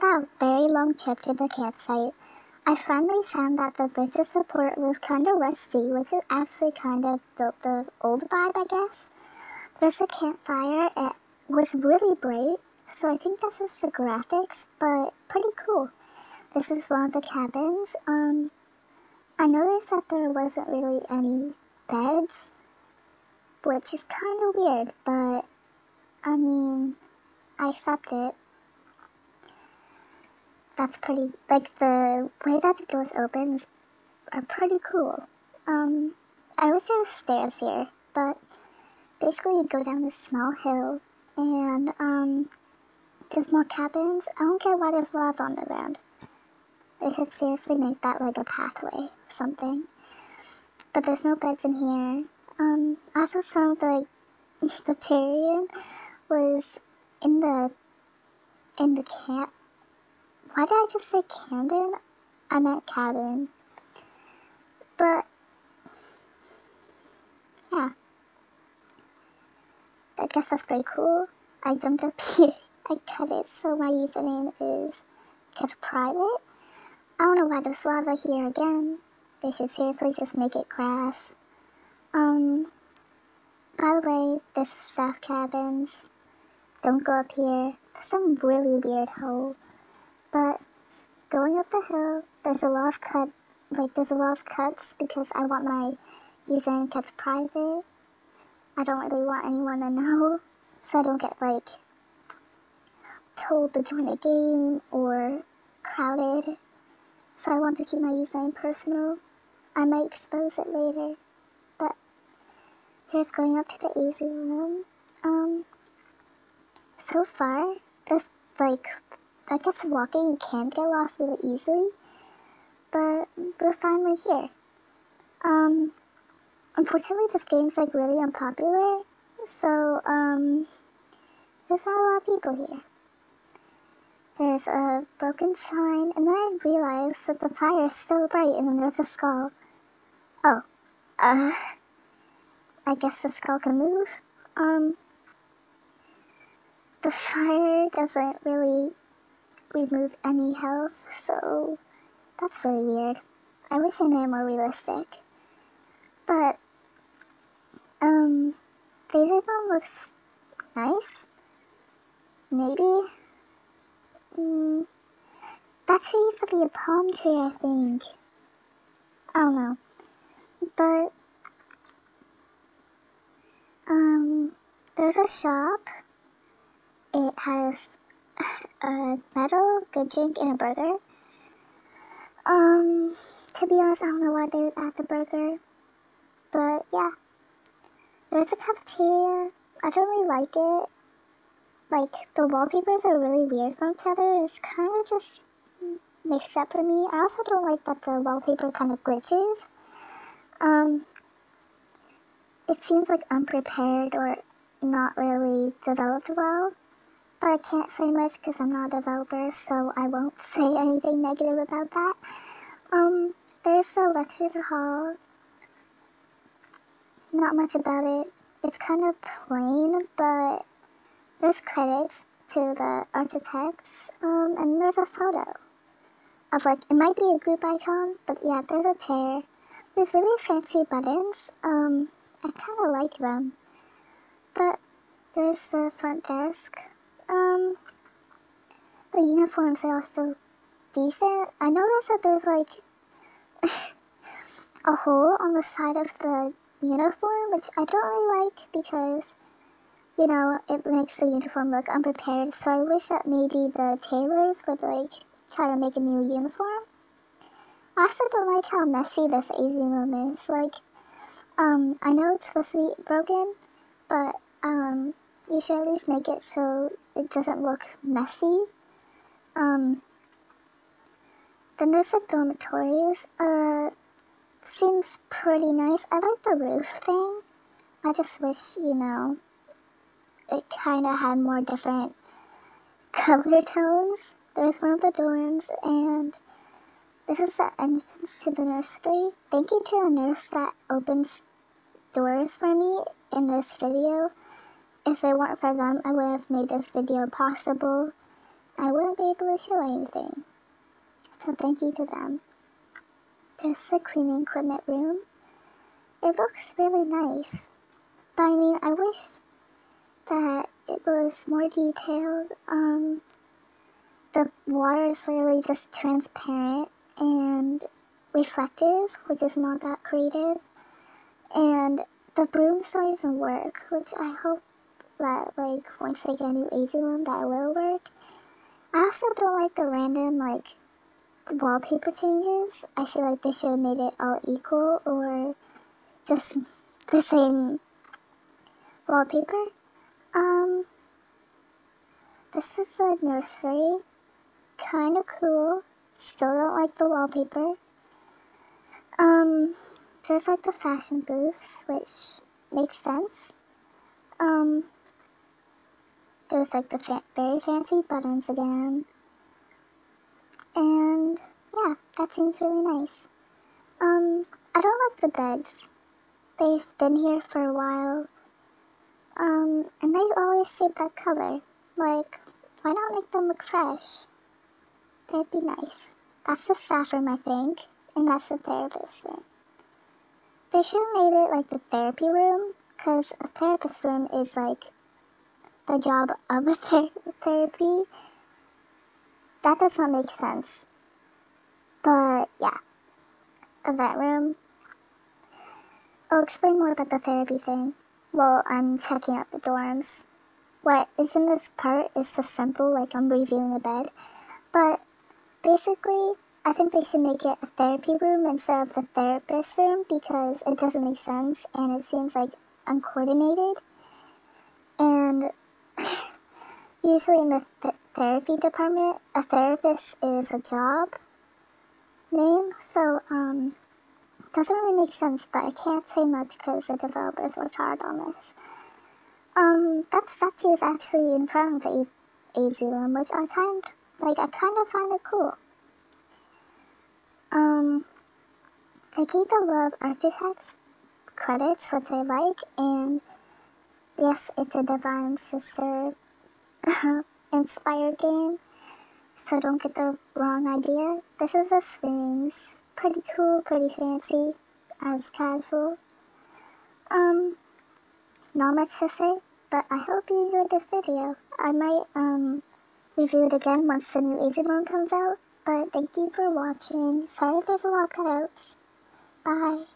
that very long trip to the campsite, I finally found that the bridge of support was kind of rusty, which is actually kind of built the old vibe, I guess. There's a campfire, it was really bright, so I think that's just the graphics, but pretty cool. This is one of the cabins. Um, I noticed that there wasn't really any beds, which is kind of weird, but I mean, I accept it. That's pretty, like the way that the doors open are pretty cool. Um, I wish there was stairs here, but basically you go down this small hill and um, there's more cabins. I don't get why there's lava on the ground. They should seriously make that like a pathway or something. But there's no beds in here. Um, also some of the the Tyrion was in the in the camp. Why did I just say cabin? I meant cabin. But yeah. I guess that's pretty cool. I jumped up here. I cut it so my username is kept private. I don't know why there's lava here again. They should seriously just make it grass. Um, by the way, this is staff cabins. Don't go up here. There's some really weird hole. But going up the hill, there's a lot of cut, like there's a lot of cuts because I want my username kept private. I don't really want anyone to know, so I don't get like told to join a game or crowded. So I want to keep my username personal. I might expose it later, but here's going up to the easy room. Um, so far, this like I guess walking you can get lost really easily, but we're finally here. Um, unfortunately, this game's like really unpopular, so um, there's not a lot of people here. There's a broken sign, and then I realized that the fire is still bright, and then there's a skull. Oh, uh, I guess the skull can move. Um, the fire doesn't really remove any health, so that's really weird. I wish I it more realistic. But, um, Daisy looks nice. Maybe. Mm, that tree used to be a palm tree, I think. I don't know. But, um, there's a shop. It has a medal, good drink, and a burger. Um, to be honest, I don't know why they would add the burger. But, yeah. There's a cafeteria. I don't really like it. Like, the wallpapers are really weird from each other. It's kind of just mixed up for me. I also don't like that the wallpaper kind of glitches. Um, it seems like unprepared or not really developed well. But I can't say much because I'm not a developer, so I won't say anything negative about that. Um, there's the lecture hall. Not much about it. It's kind of plain, but there's credits to the architects, um, and there's a photo of like, it might be a group icon, but yeah, there's a chair. There's really fancy buttons, um, I kind of like them. But there's the front desk. Um, the uniforms are also decent. I noticed that there's like a hole on the side of the uniform, which I don't really like because you know, it makes the uniform look unprepared, so I wish that maybe the tailors would, like, try to make a new uniform. I also don't like how messy this AZ room is. Like, um, I know it's supposed to be broken, but, um, you should at least make it so it doesn't look messy. Um, then there's the dormitories. Uh, seems pretty nice. I like the roof thing. I just wish, you know, it kind of had more different color tones. There's one of the dorms, and this is the entrance to the nursery. Thank you to the nurse that opens doors for me in this video. If it weren't for them, I would have made this video possible. I wouldn't be able to show anything. So thank you to them. There's the cleaning equipment room. It looks really nice. But I mean, I wish that it was more detailed. Um, the water is literally just transparent and reflective, which is not that creative. And the brooms don't even work, which I hope that like once I get a new AZ room that will work. I also don't like the random like wallpaper changes. I feel like they should have made it all equal or just the same wallpaper. Um, this is the nursery. Kind of cool. Still don't like the wallpaper. Um, there's like the fashion booths, which makes sense. Um, there's like the fa very fancy buttons again. And yeah, that seems really nice. Um, I don't like the beds. They've been here for a while. Um, and they always say that color. Like, why not make them look fresh? That'd be nice. That's the staff room, I think, and that's the therapist room. They should have made it like the therapy room, because a therapist room is like the job of a ther therapy. That does not make sense. But yeah, event room. I'll explain more about the therapy thing while I'm checking out the dorms. What is in this part is just simple, like I'm reviewing a bed. But basically, I think they should make it a therapy room instead of the therapist room because it doesn't make sense and it seems like uncoordinated. And usually in the th therapy department, a therapist is a job name. So, um, doesn't really make sense, but I can't say much because the developers worked hard on this. Um, that statue is actually in front of the AZ room, which I kind like. I kind of find it cool. Um, they gave the Love Architects credits, which I like, and yes, it's a Divine Sister inspired game, so don't get the wrong idea. This is a swings pretty cool, pretty fancy, as casual. Um, not much to say, but I hope you enjoyed this video. I might, um, review it again once the new AZ comes out, but thank you for watching. Sorry if there's a lot of cutouts. Bye.